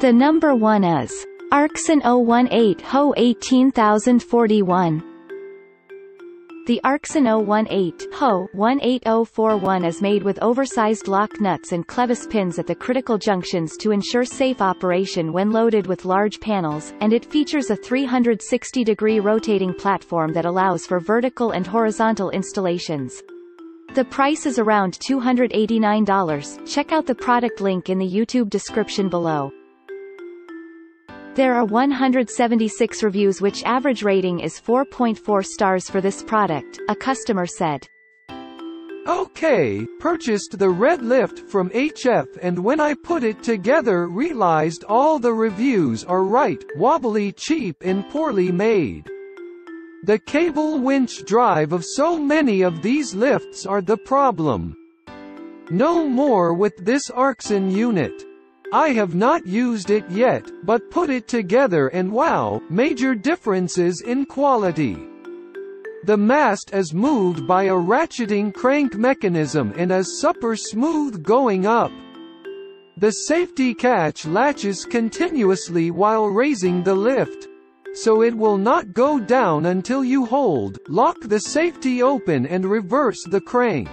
The number one is Arksen 018 Ho 18041. The Arksen 018 Ho 18041 is made with oversized lock nuts and clevis pins at the critical junctions to ensure safe operation when loaded with large panels, and it features a 360-degree rotating platform that allows for vertical and horizontal installations. The price is around $289. Check out the product link in the YouTube description below. There are 176 reviews which average rating is 4.4 stars for this product, a customer said. Okay, purchased the red lift from HF and when I put it together realized all the reviews are right, wobbly cheap and poorly made. The cable winch drive of so many of these lifts are the problem. No more with this Arksen unit. I have not used it yet, but put it together and wow, major differences in quality. The mast is moved by a ratcheting crank mechanism and is super smooth going up. The safety catch latches continuously while raising the lift. So it will not go down until you hold, lock the safety open and reverse the crank.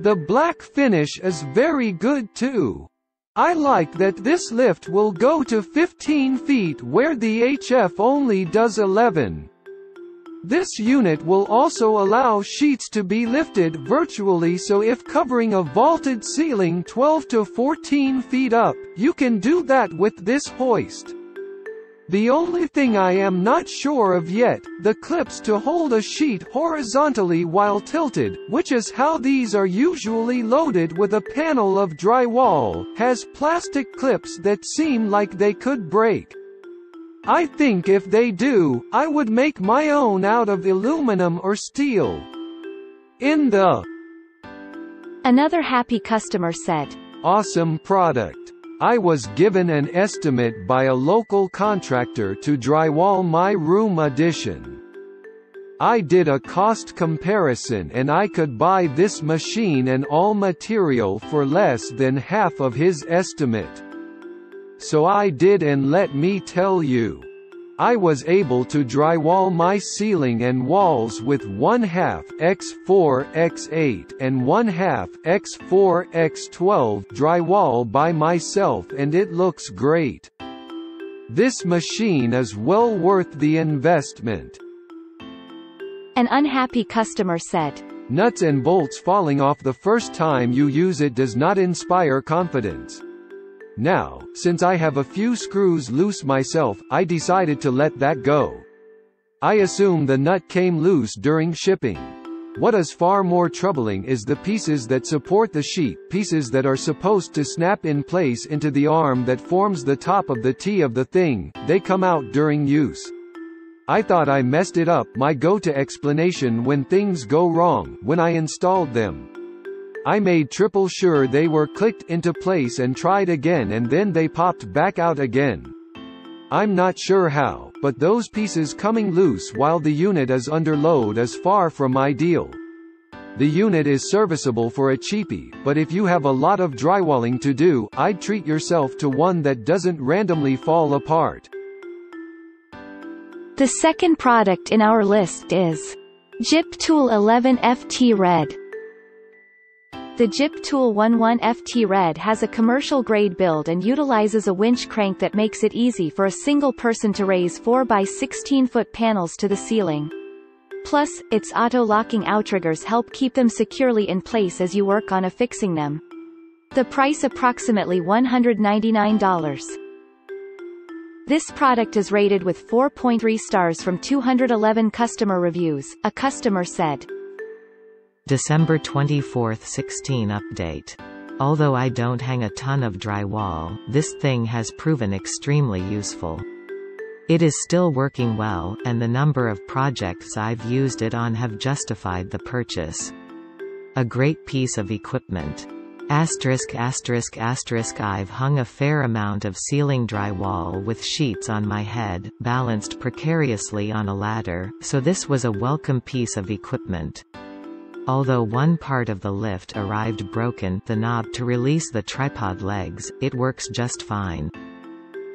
The black finish is very good too. I like that this lift will go to 15 feet where the HF only does 11. This unit will also allow sheets to be lifted virtually so if covering a vaulted ceiling 12 to 14 feet up, you can do that with this hoist. The only thing I am not sure of yet, the clips to hold a sheet horizontally while tilted, which is how these are usually loaded with a panel of drywall, has plastic clips that seem like they could break. I think if they do, I would make my own out of aluminum or steel. In the Another happy customer said, Awesome product. I was given an estimate by a local contractor to drywall my room addition. I did a cost comparison and I could buy this machine and all material for less than half of his estimate. So I did and let me tell you. I was able to drywall my ceiling and walls with 1 half x4 x8 and 1 half x4 x12 drywall by myself and it looks great. This machine is well worth the investment. An unhappy customer said, Nuts and bolts falling off the first time you use it does not inspire confidence. Now, since I have a few screws loose myself, I decided to let that go. I assume the nut came loose during shipping. What is far more troubling is the pieces that support the sheet, pieces that are supposed to snap in place into the arm that forms the top of the T of the thing, they come out during use. I thought I messed it up my go-to explanation when things go wrong, when I installed them. I made triple sure they were clicked into place and tried again and then they popped back out again. I'm not sure how, but those pieces coming loose while the unit is under load is far from ideal. The unit is serviceable for a cheapie, but if you have a lot of drywalling to do, I'd treat yourself to one that doesn't randomly fall apart. The second product in our list is Gyp Tool 11 FT Red. The Gyp Tool 11 FT Red has a commercial-grade build and utilizes a winch crank that makes it easy for a single person to raise 4 by 16-foot panels to the ceiling. Plus, its auto-locking outriggers help keep them securely in place as you work on affixing them. The price approximately $199. This product is rated with 4.3 stars from 211 customer reviews, a customer said. December 24, 16 update. Although I don't hang a ton of drywall, this thing has proven extremely useful. It is still working well, and the number of projects I've used it on have justified the purchase. A great piece of equipment. Asterisk asterisk asterisk I've hung a fair amount of ceiling drywall with sheets on my head, balanced precariously on a ladder, so this was a welcome piece of equipment. Although one part of the lift arrived broken the knob to release the tripod legs, it works just fine.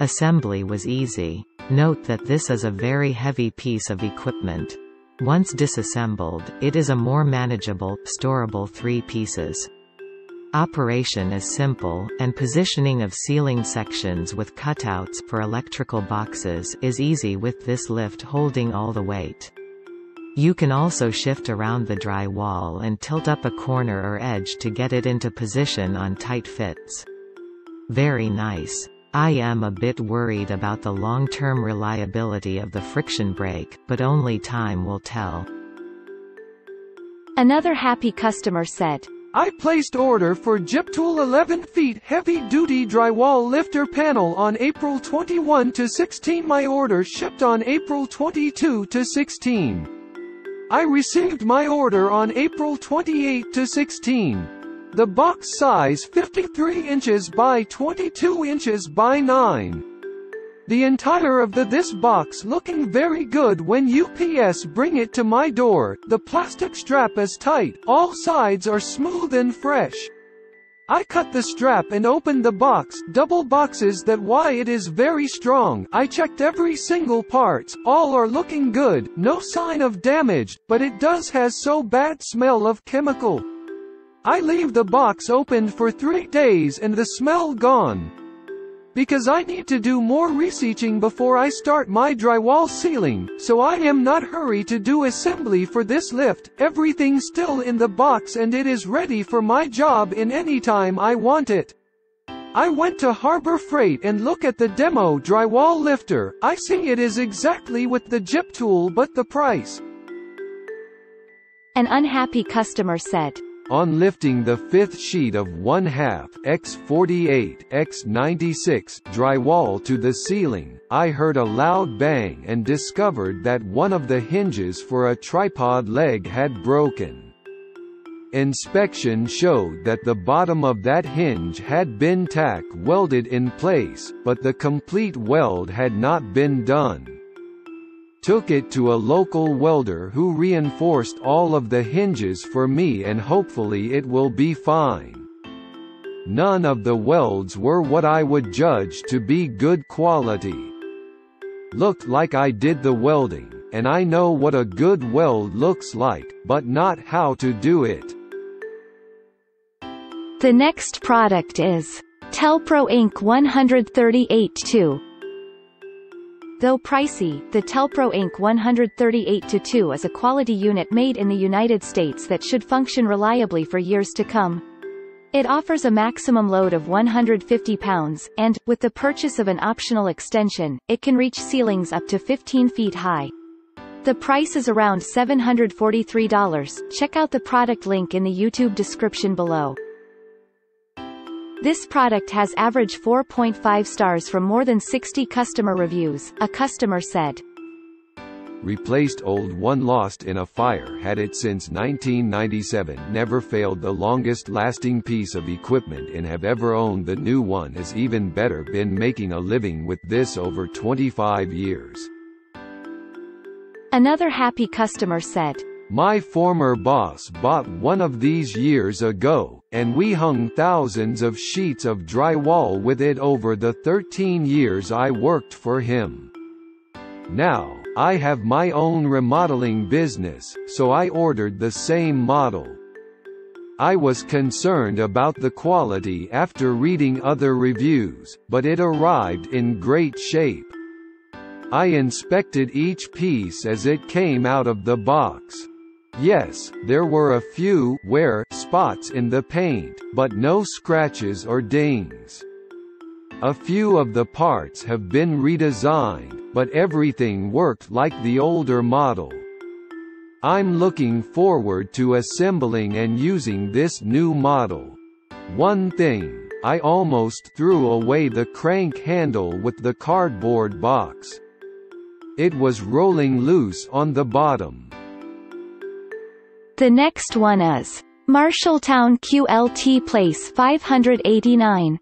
Assembly was easy. Note that this is a very heavy piece of equipment. Once disassembled, it is a more manageable, storable three pieces. Operation is simple, and positioning of ceiling sections with cutouts for electrical boxes is easy with this lift holding all the weight. You can also shift around the dry wall and tilt up a corner or edge to get it into position on tight fits. Very nice. I am a bit worried about the long-term reliability of the friction brake, but only time will tell. Another happy customer said, I placed order for Gyptool 11 feet heavy-duty drywall lifter panel on April 21 to 16. My order shipped on April 22 to 16. I received my order on April 28 to 16. The box size 53 inches by 22 inches by 9. The entire of the this box looking very good when UPS bring it to my door, the plastic strap is tight, all sides are smooth and fresh. I cut the strap and opened the box, double boxes that why it is very strong. I checked every single parts, all are looking good, no sign of damage, but it does has so bad smell of chemical. I leave the box opened for three days and the smell gone. Because I need to do more researching before I start my drywall ceiling, so I am not hurry to do assembly for this lift, everything still in the box and it is ready for my job in any time I want it. I went to Harbor Freight and look at the demo drywall lifter, I see it is exactly with the Gyp tool but the price. An unhappy customer said, on lifting the fifth sheet of 1 half x48 x96 drywall to the ceiling, I heard a loud bang and discovered that one of the hinges for a tripod leg had broken. Inspection showed that the bottom of that hinge had been tack welded in place, but the complete weld had not been done took it to a local welder who reinforced all of the hinges for me and hopefully it will be fine. None of the welds were what I would judge to be good quality. Looked like I did the welding, and I know what a good weld looks like, but not how to do it. The next product is Telpro Inc 138 2. Though pricey, the Telpro Inc 138-2 is a quality unit made in the United States that should function reliably for years to come. It offers a maximum load of 150 pounds, and, with the purchase of an optional extension, it can reach ceilings up to 15 feet high. The price is around $743. Check out the product link in the YouTube description below. This product has average 4.5 stars from more than 60 customer reviews, a customer said. Replaced old one lost in a fire had it since 1997 never failed the longest lasting piece of equipment and have ever owned the new one has even better been making a living with this over 25 years. Another happy customer said. My former boss bought one of these years ago, and we hung thousands of sheets of drywall with it over the 13 years I worked for him. Now, I have my own remodeling business, so I ordered the same model. I was concerned about the quality after reading other reviews, but it arrived in great shape. I inspected each piece as it came out of the box. Yes, there were a few wear spots in the paint, but no scratches or dings. A few of the parts have been redesigned, but everything worked like the older model. I'm looking forward to assembling and using this new model. One thing, I almost threw away the crank handle with the cardboard box. It was rolling loose on the bottom. The next one is Marshalltown QLT Place 589.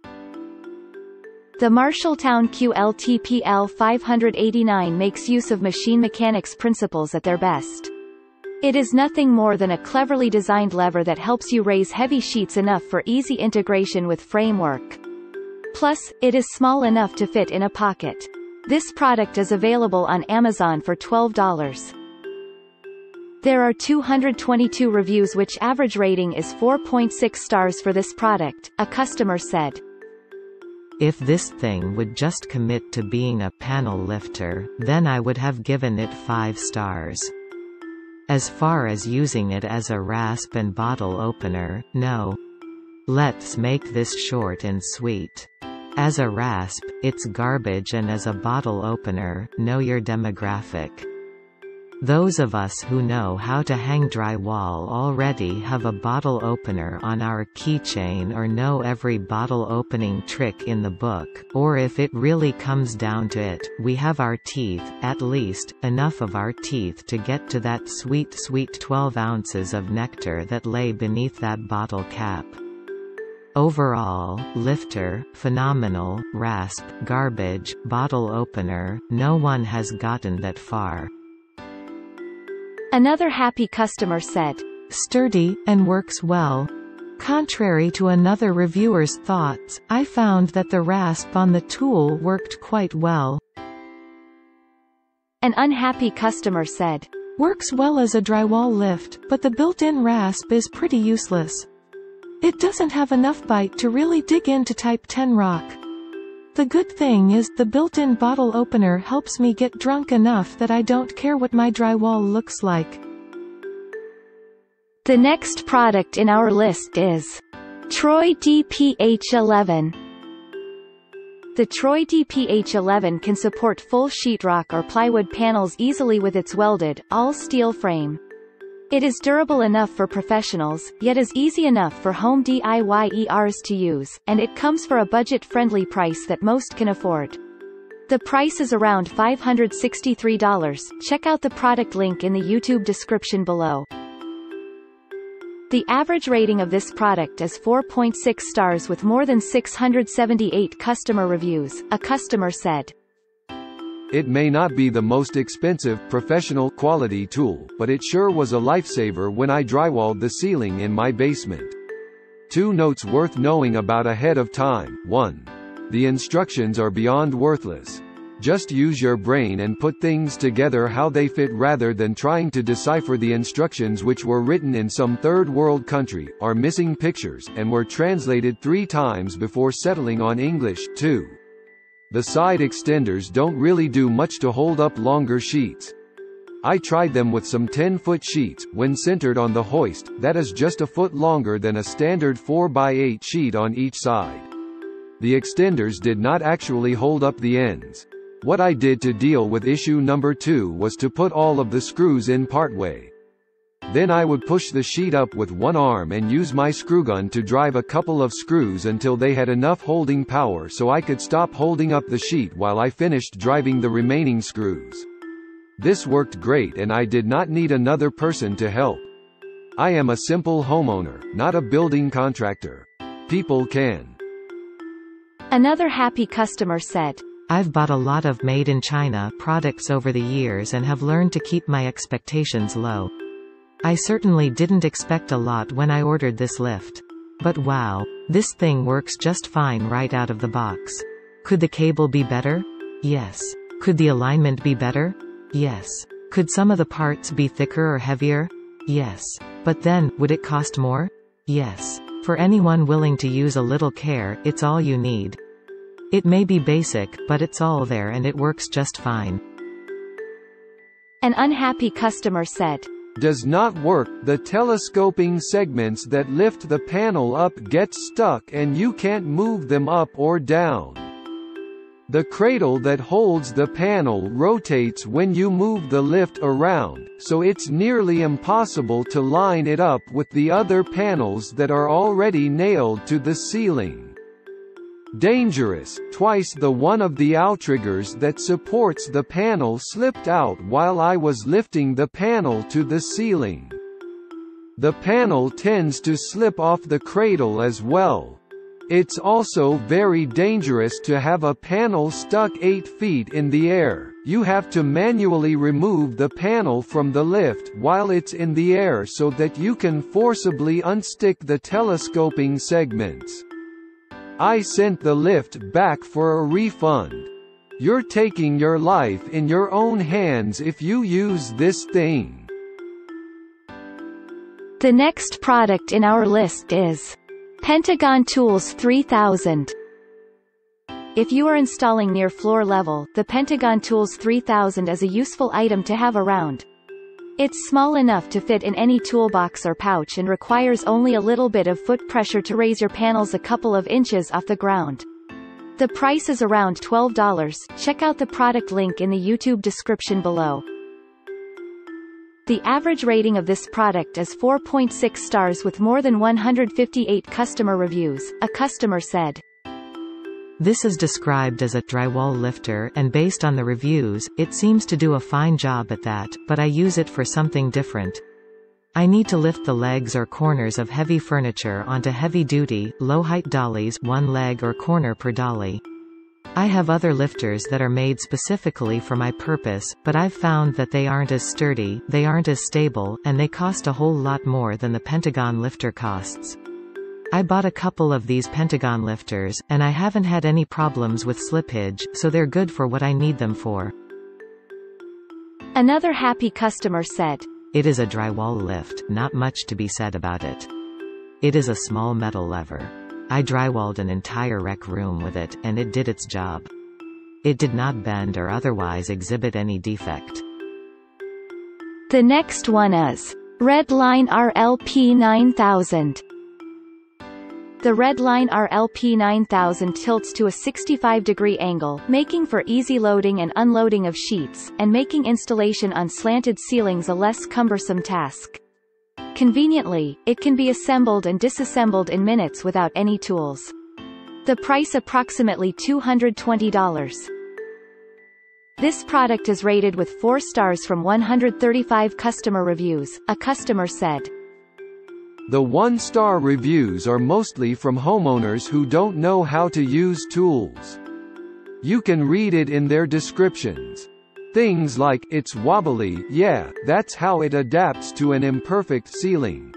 The Marshalltown QLTPL 589 makes use of machine mechanics principles at their best. It is nothing more than a cleverly designed lever that helps you raise heavy sheets enough for easy integration with framework. Plus, it is small enough to fit in a pocket. This product is available on Amazon for $12. There are 222 reviews which average rating is 4.6 stars for this product, a customer said. If this thing would just commit to being a panel lifter, then I would have given it 5 stars. As far as using it as a rasp and bottle opener, no. Let's make this short and sweet. As a rasp, it's garbage and as a bottle opener, know your demographic. Those of us who know how to hang drywall already have a bottle opener on our keychain or know every bottle opening trick in the book, or if it really comes down to it, we have our teeth, at least, enough of our teeth to get to that sweet sweet 12 ounces of nectar that lay beneath that bottle cap. Overall, lifter, phenomenal, rasp, garbage, bottle opener, no one has gotten that far. Another happy customer said, Sturdy, and works well. Contrary to another reviewer's thoughts, I found that the rasp on the tool worked quite well. An unhappy customer said, Works well as a drywall lift, but the built-in rasp is pretty useless. It doesn't have enough bite to really dig into Type 10 rock. The good thing is, the built-in bottle opener helps me get drunk enough that I don't care what my drywall looks like. The next product in our list is Troy DPH11. The Troy DPH11 can support full sheetrock or plywood panels easily with its welded, all-steel frame. It is durable enough for professionals, yet is easy enough for home DIYers to use, and it comes for a budget-friendly price that most can afford. The price is around $563. Check out the product link in the YouTube description below. The average rating of this product is 4.6 stars with more than 678 customer reviews, a customer said. It may not be the most expensive, professional, quality tool, but it sure was a lifesaver when I drywalled the ceiling in my basement. Two notes worth knowing about ahead of time. 1. The instructions are beyond worthless. Just use your brain and put things together how they fit rather than trying to decipher the instructions which were written in some third world country, are missing pictures, and were translated three times before settling on English. 2. The side extenders don't really do much to hold up longer sheets. I tried them with some 10-foot sheets, when centered on the hoist, that is just a foot longer than a standard 4x8 sheet on each side. The extenders did not actually hold up the ends. What I did to deal with issue number 2 was to put all of the screws in partway. Then I would push the sheet up with one arm and use my screwgun to drive a couple of screws until they had enough holding power so I could stop holding up the sheet while I finished driving the remaining screws. This worked great and I did not need another person to help. I am a simple homeowner, not a building contractor. People can. Another happy customer said, I've bought a lot of made in China products over the years and have learned to keep my expectations low. I certainly didn't expect a lot when I ordered this lift. But wow, this thing works just fine right out of the box. Could the cable be better? Yes. Could the alignment be better? Yes. Could some of the parts be thicker or heavier? Yes. But then, would it cost more? Yes. For anyone willing to use a little care, it's all you need. It may be basic, but it's all there and it works just fine. An unhappy customer said, does not work, the telescoping segments that lift the panel up get stuck and you can't move them up or down. The cradle that holds the panel rotates when you move the lift around, so it's nearly impossible to line it up with the other panels that are already nailed to the ceiling. Dangerous, twice the one of the outriggers that supports the panel slipped out while I was lifting the panel to the ceiling. The panel tends to slip off the cradle as well. It's also very dangerous to have a panel stuck 8 feet in the air. You have to manually remove the panel from the lift while it's in the air so that you can forcibly unstick the telescoping segments. I sent the lift back for a refund. You're taking your life in your own hands if you use this thing. The next product in our list is Pentagon Tools 3000. If you are installing near floor level, the Pentagon Tools 3000 is a useful item to have around. It's small enough to fit in any toolbox or pouch and requires only a little bit of foot pressure to raise your panels a couple of inches off the ground. The price is around $12. Check out the product link in the YouTube description below. The average rating of this product is 4.6 stars with more than 158 customer reviews, a customer said. This is described as a drywall lifter and based on the reviews, it seems to do a fine job at that, but I use it for something different. I need to lift the legs or corners of heavy furniture onto heavy-duty, low-height dollies one leg or corner per dolly. I have other lifters that are made specifically for my purpose, but I've found that they aren't as sturdy, they aren't as stable, and they cost a whole lot more than the Pentagon lifter costs. I bought a couple of these Pentagon lifters, and I haven't had any problems with slippage, so they're good for what I need them for. Another happy customer said. It is a drywall lift, not much to be said about it. It is a small metal lever. I drywalled an entire rec room with it, and it did its job. It did not bend or otherwise exhibit any defect. The next one is Redline RLP 9000. The Redline RLP 9000 tilts to a 65-degree angle, making for easy loading and unloading of sheets, and making installation on slanted ceilings a less cumbersome task. Conveniently, it can be assembled and disassembled in minutes without any tools. The price approximately $220. This product is rated with 4 stars from 135 customer reviews, a customer said. The one-star reviews are mostly from homeowners who don't know how to use tools. You can read it in their descriptions. Things like, it's wobbly, yeah, that's how it adapts to an imperfect ceiling.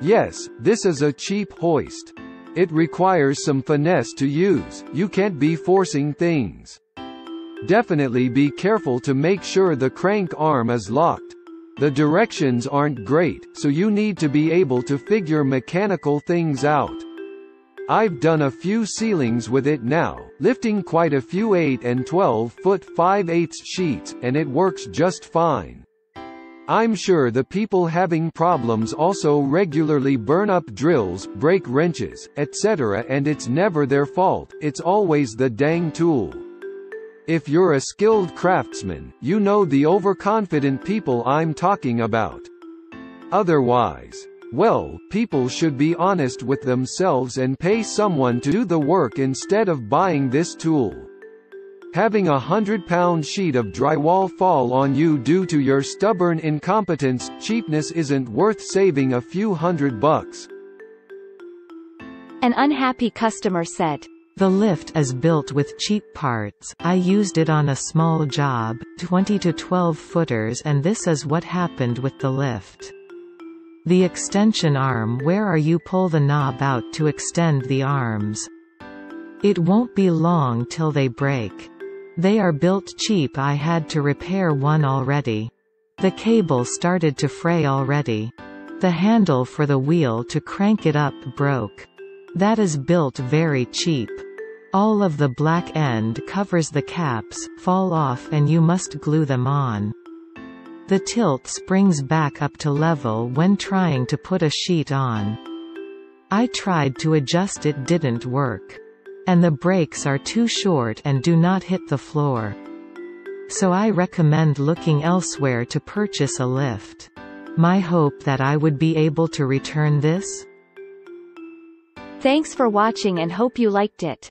Yes, this is a cheap hoist. It requires some finesse to use, you can't be forcing things. Definitely be careful to make sure the crank arm is locked. The directions aren't great, so you need to be able to figure mechanical things out. I've done a few ceilings with it now, lifting quite a few 8 and 12 foot 5 8 sheets, and it works just fine. I'm sure the people having problems also regularly burn up drills, break wrenches, etc. and it's never their fault, it's always the dang tool. If you're a skilled craftsman, you know the overconfident people I'm talking about. Otherwise, well, people should be honest with themselves and pay someone to do the work instead of buying this tool. Having a hundred-pound sheet of drywall fall on you due to your stubborn incompetence, cheapness isn't worth saving a few hundred bucks. An unhappy customer said. The lift is built with cheap parts, I used it on a small job, 20 to 12 footers and this is what happened with the lift. The extension arm where are you pull the knob out to extend the arms. It won't be long till they break. They are built cheap I had to repair one already. The cable started to fray already. The handle for the wheel to crank it up broke. That is built very cheap. All of the black end covers the caps, fall off and you must glue them on. The tilt springs back up to level when trying to put a sheet on. I tried to adjust it didn't work. And the brakes are too short and do not hit the floor. So I recommend looking elsewhere to purchase a lift. My hope that I would be able to return this? Thanks for watching and hope you liked it.